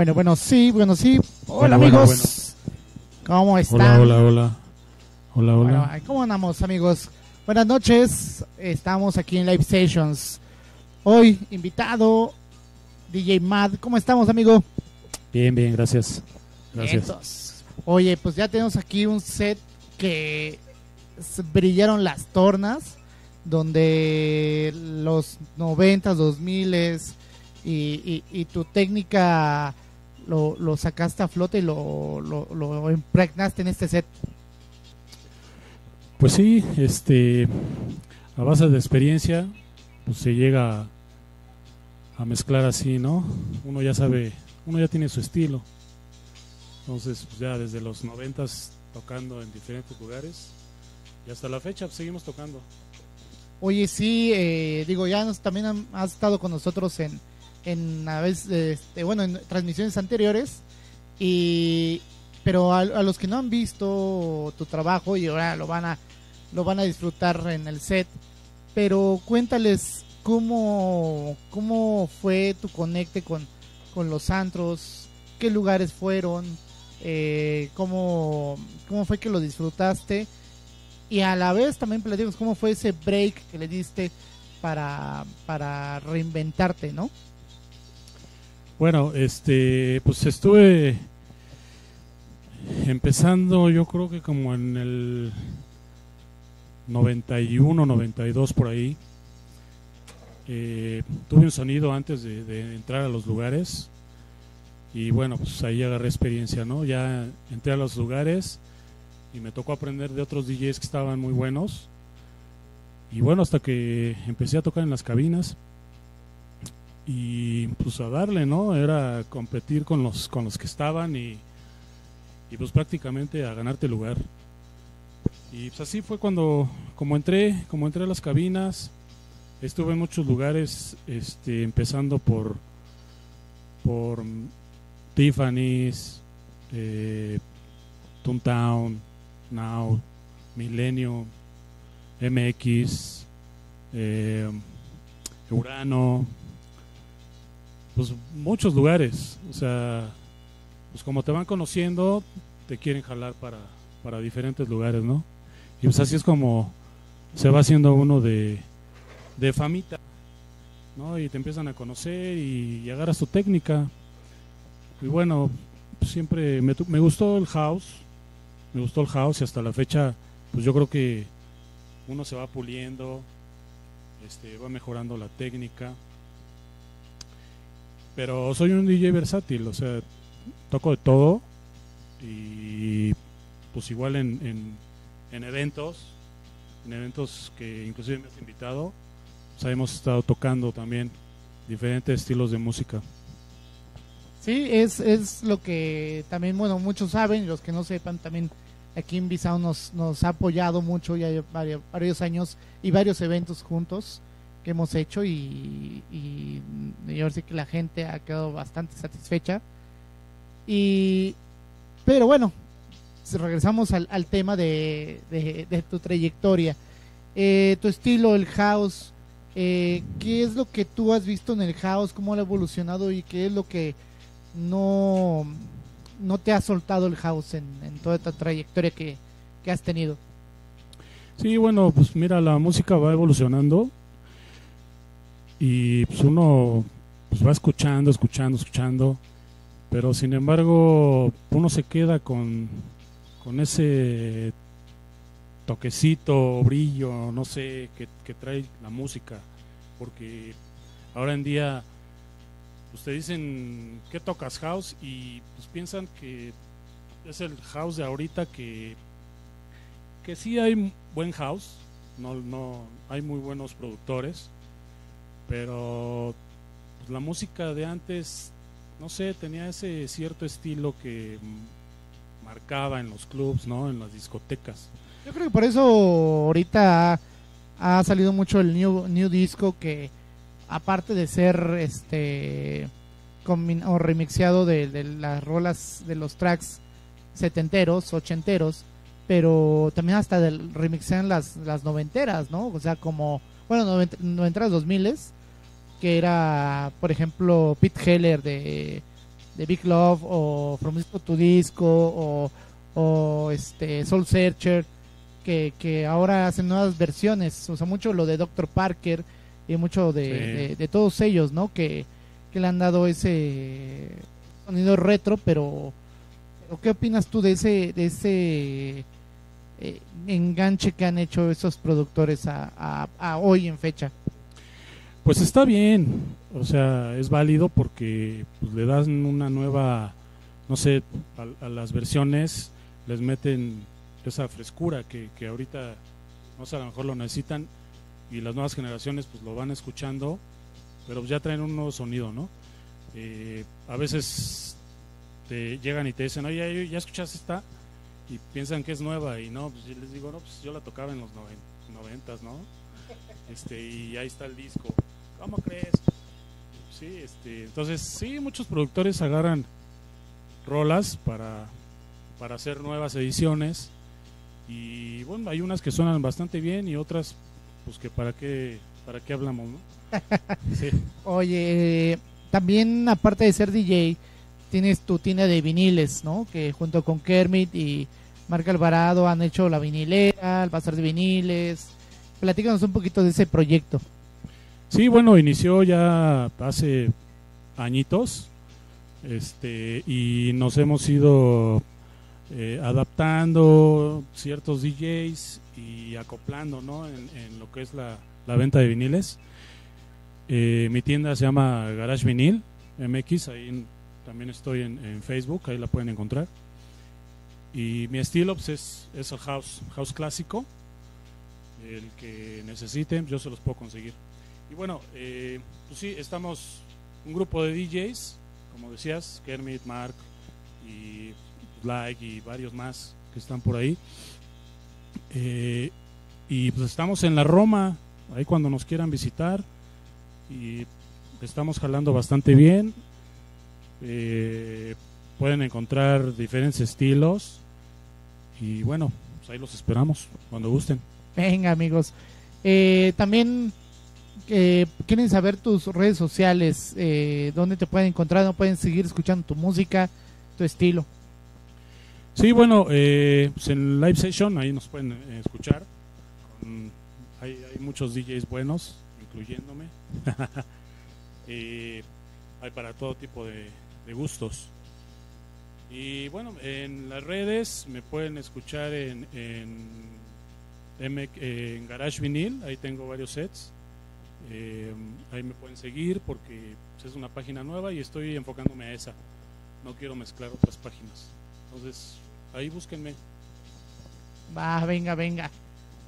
Bueno, bueno, sí, bueno, sí. Hola, amigos. ¿Cómo están? Hola, hola, hola. Hola, hola. ¿cómo andamos, amigos? Buenas noches. Estamos aquí en Live Sessions. Hoy, invitado DJ Mad. ¿Cómo estamos, amigo? Bien, bien, gracias. Gracias. Entonces, oye, pues ya tenemos aquí un set que brillaron las tornas, donde los 90, 2000 y, y, y tu técnica lo, lo sacaste a flote y lo, lo, lo impregnaste en este set. Pues sí, este, a base de experiencia, pues se llega a mezclar así, ¿no? Uno ya sabe, uno ya tiene su estilo. Entonces, pues ya desde los noventas tocando en diferentes lugares y hasta la fecha pues, seguimos tocando. Oye, sí, eh, digo, ya nos, también han- has estado con nosotros en, en a veces, este, bueno, en transmisiones anteriores, y pero a, a los que no han visto tu trabajo y ahora lo van a lo van a disfrutar en el set, pero cuéntales cómo cómo fue tu conecte con, con los antros, qué lugares fueron, eh, cómo cómo fue que lo disfrutaste y a la vez también platicamos cómo fue ese break que le diste para, para reinventarte, ¿no? Bueno, este, pues estuve empezando, yo creo que como en el 91, 92 por ahí. Eh, tuve un sonido antes de, de entrar a los lugares y bueno, pues ahí agarré experiencia, ¿no? Ya entré a los lugares y me tocó aprender de otros DJs que estaban muy buenos. Y bueno, hasta que empecé a tocar en las cabinas y pues a darle, ¿no? Era competir con los con los que estaban y, y pues prácticamente a ganarte lugar. Y pues así fue cuando como entré, como entré a las cabinas, estuve en muchos lugares, este empezando por por Tiffany's, eh, Toontown, Now, Milenio, MX, eh, Urano, pues muchos lugares, o sea, pues como te van conociendo, te quieren jalar para, para diferentes lugares, ¿no? Y pues así es como se va haciendo uno de, de famita, ¿no? Y te empiezan a conocer y, agarras tu técnica. Y bueno, siempre me, me gustó el house, me gustó el house y hasta la fecha, pues yo creo que uno se va puliendo, este, va mejorando la técnica. Pero soy un DJ versátil, o sea, toco de todo y pues igual en, en, en eventos, en eventos que inclusive me has invitado, pues hemos estado tocando también diferentes estilos de música. Sí, es, es lo que también, bueno, muchos saben, y los que no sepan, también aquí en Bisao nos, nos ha apoyado mucho ya varios, varios años y varios eventos juntos que hemos hecho y, y, y ahora sí que la gente ha quedado bastante satisfecha. Y, pero bueno, regresamos al, al tema de, de- tu trayectoria. Eh, tu estilo, el house, eh, ¿qué es lo que tú has visto en el house? ¿Cómo ha evolucionado y qué es lo que no, no te ha soltado el house en, en toda esta trayectoria que, que has tenido? Sí, bueno, pues mira, la música va evolucionando y pues uno pues va escuchando, escuchando, escuchando, pero sin embargo uno se queda con, con ese toquecito, brillo, no sé, que, que trae la música, porque ahora en día pues te dicen que tocas house y pues piensan que es el house de ahorita que que sí hay buen house, no, no hay muy buenos productores, pero pues, la música de antes, no sé, tenía ese cierto estilo que marcaba en los clubs, ¿no? En las discotecas. Yo creo que por eso ahorita ha, salido mucho el new, new disco que aparte de ser este o remixeado de, las rolas de los tracks setenteros, ochenteros, pero también hasta del remixean las, las noventeras, ¿no? O sea, como, bueno, novent- noventeras, dos miles, que era, por ejemplo, Pete Heller de, de Big Love o From Disco to Disco o, o este Soul Searcher que, que ahora hacen nuevas versiones, o sea, mucho lo de Dr. Parker y mucho de, Sí. de- de todos ellos, ¿no? Que, que le han dado ese sonido retro, pero, pero ¿qué opinas tú de ese, de ese eh, enganche que han hecho esos productores a, a- a hoy en fecha? Pues está bien, o sea, es válido porque pues, le dan una nueva, no sé, a, a las versiones les meten esa frescura que, que ahorita, no sé, a lo mejor lo necesitan y las nuevas generaciones pues lo van escuchando, pero ya traen un nuevo sonido, ¿no? Eh, a veces te llegan y te dicen, oye, ¿ya escuchaste esta? Y piensan que es nueva y no, pues yo les digo, no, pues yo la tocaba en los noven- noventas, ¿no? este y ahí está el disco. ¿Cómo crees? Sí, este, entonces sí, muchos productores agarran rolas para, para hacer nuevas ediciones y bueno, hay unas que suenan bastante bien y otras pues que para qué para qué hablamos, ¿no? Sí. Oye, eh, también aparte de ser DJ, tienes tu tienda de viniles, ¿no? Que junto con Kermit y Marc Alvarado han hecho la vinilera, el bazar de viniles. Platícanos un poquito de ese proyecto. Sí, bueno, inició ya hace añitos este, y nos hemos ido eh, adaptando ciertos DJs y acoplando ¿no? en, lo que es la, la venta de viniles. Eh, mi tienda se llama Garage Vinil MX, ahí también estoy en, en Facebook, ahí la pueden encontrar. Y mi estilo pues, es, es el house, house clásico, el que necesiten, yo se los puedo conseguir. Y bueno, eh, pues sí, estamos un grupo de DJs, como decías, Kermit, Mark y Like y varios más que están por ahí. Eh, y pues estamos en la Roma, ahí cuando nos quieran visitar. Y estamos jalando bastante bien. Eh, pueden encontrar diferentes estilos. Y bueno, pues ahí los esperamos cuando gusten. Venga, amigos. Eh, también eh, quieren saber tus redes sociales, eh, dónde te pueden encontrar, dónde pueden seguir escuchando tu música, tu estilo. Sí, bueno, eh, pues en Live Session ahí nos pueden eh, escuchar. Con- hay, hay muchos DJs buenos, incluyéndome. Eh, hay para todo tipo de, gustos. Y bueno, en las redes me pueden escuchar en, en, en Garage Vinil, ahí tengo varios sets. Eh, ahí me pueden seguir porque es una página nueva y estoy enfocándome a esa. No quiero mezclar otras páginas. Entonces, ahí búsquenme. Va, venga, venga.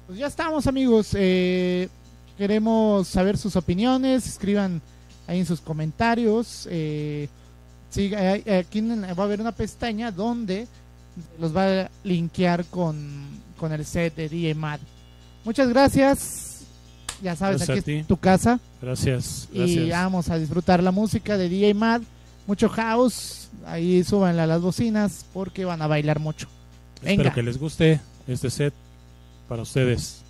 Pues ya estamos, amigos. Eh, queremos saber sus opiniones. Escriban ahí en sus comentarios. Eh, aquí va a haber una pestaña donde los va a linkear con, con el set de DJ Mad. Muchas gracias. Ya sabes, Gracias aquí es tu casa. Gracias. Y vamos a disfrutar la música de DJ Mad. Mucho house. Ahí súbanle a las bocinas porque van a bailar mucho. Venga. Espero que les guste este set para ustedes.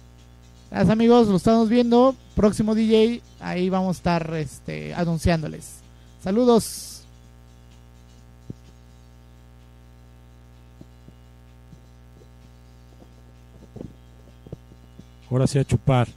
Gracias amigos, lo estamos viendo. Próximo DJ, ahí vamos a estar este, anunciándoles. Saludos. Ahora sí a chupar.